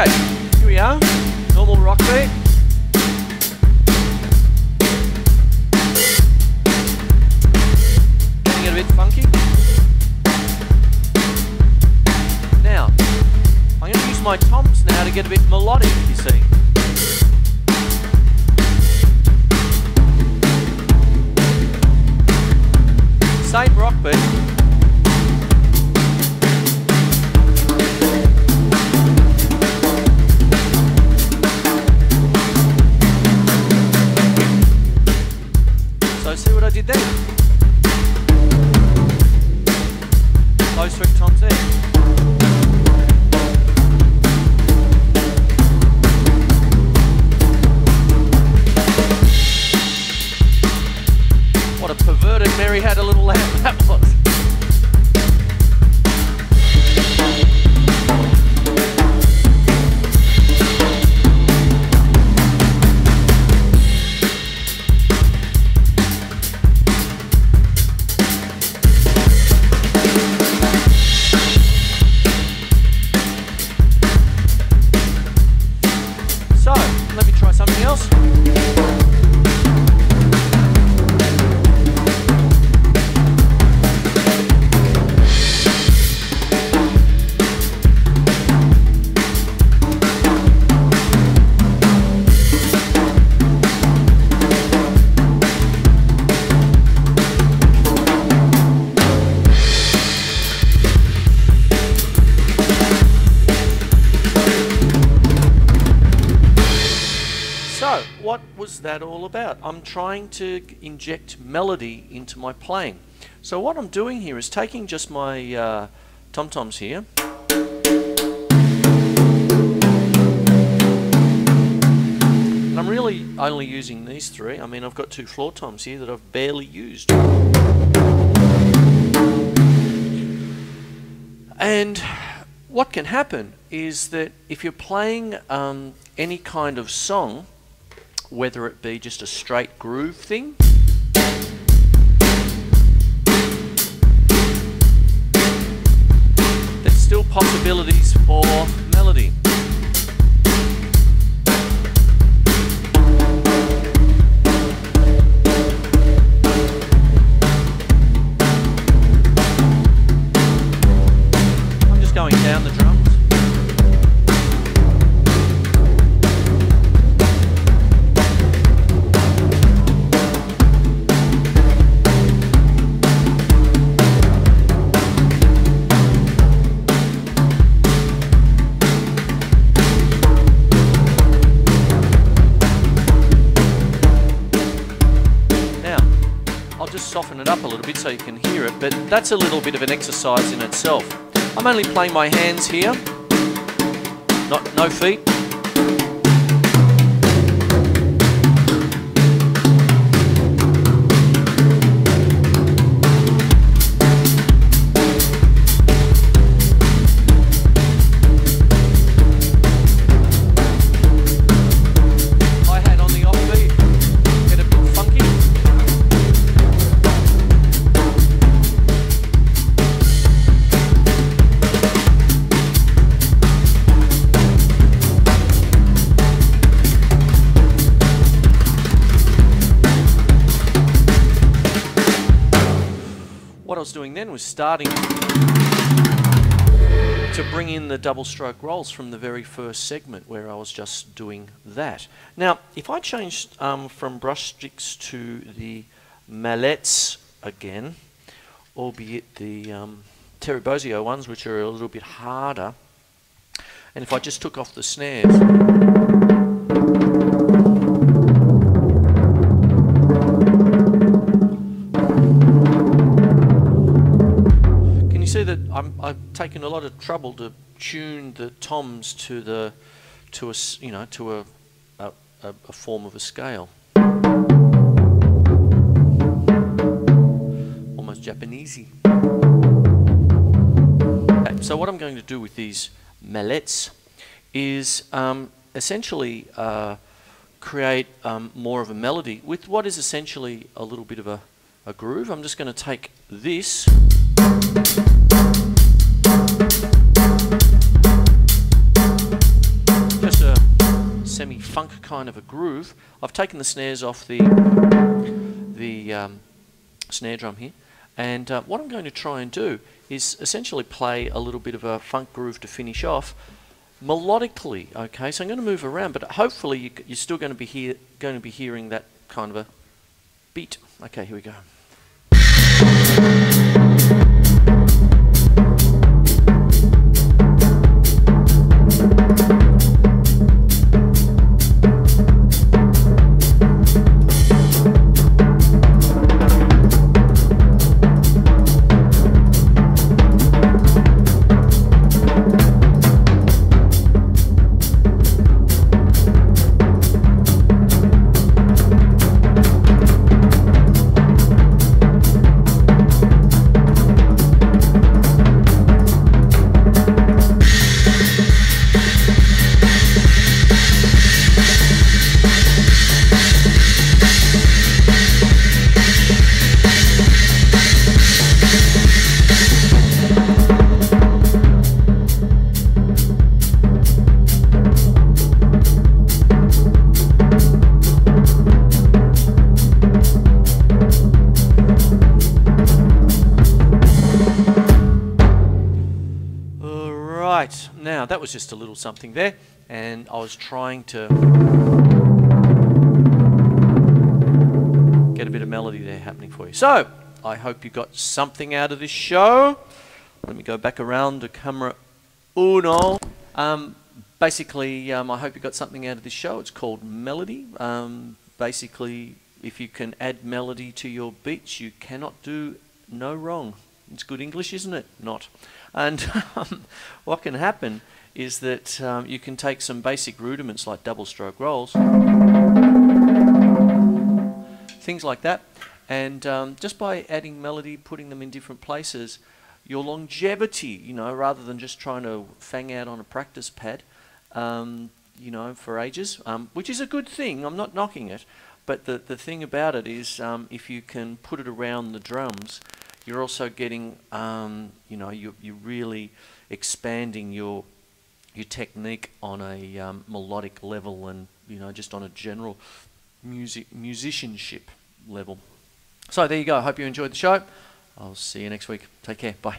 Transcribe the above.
Okay, here we are. Normal rock beat. Getting it a bit funky. Now, I'm going to use my toms now to get a bit melodic, you see. Same rock beat. Was that all about? I'm trying to inject melody into my playing. So, what I'm doing here is taking just my uh, tom toms here. And I'm really only using these three. I mean, I've got two floor toms here that I've barely used. And what can happen is that if you're playing um, any kind of song, whether it be just a straight groove thing, there's still possibilities for so you can hear it, but that's a little bit of an exercise in itself. I'm only playing my hands here, not no feet. What I was doing then was starting to bring in the double stroke rolls from the very first segment where I was just doing that. Now, if I changed um, from brush sticks to the mallets again, albeit the um, ones, which are a little bit harder, and if I just took off the snares, that I'm, I've taken a lot of trouble to tune the toms to the to a you know to a, a, a form of a scale, almost Japanesey. Okay, so what I'm going to do with these mallets is um, essentially uh, create um, more of a melody with what is essentially a little bit of a, a groove. I'm just going to take this. Kind of a groove. I've taken the snares off the the um, snare drum here, and uh, what I'm going to try and do is essentially play a little bit of a funk groove to finish off melodically. Okay, so I'm going to move around, but hopefully you, you're still going to be hear, going to be hearing that kind of a beat. Okay, here we go. That was just a little something there, and I was trying to get a bit of melody there happening for you. So, I hope you got something out of this show. Let me go back around to camera uno. Um, basically, um, I hope you got something out of this show. It's called Melody. Um, basically, if you can add melody to your beats, you cannot do no wrong. It's good English, isn't it? Not. And um, what can happen is that um, you can take some basic rudiments like double stroke rolls, things like that, and um, just by adding melody, putting them in different places, your longevity, you know, rather than just trying to fang out on a practice pad, um, you know, for ages, um, which is a good thing. I'm not knocking it, but the the thing about it is, um, if you can put it around the drums, you're also getting, um, you know, you, you're really expanding your your technique on a um, melodic level and you know just on a general music musicianship level. So there you go. I hope you enjoyed the show. I'll see you next week. Take care. Bye.